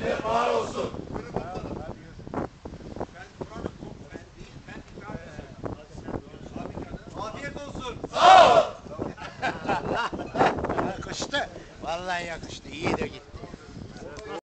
millet var olsun. Afiyet olsun. Sağ ol. yakıştı. Vallahi yakıştı. İyi de gitti.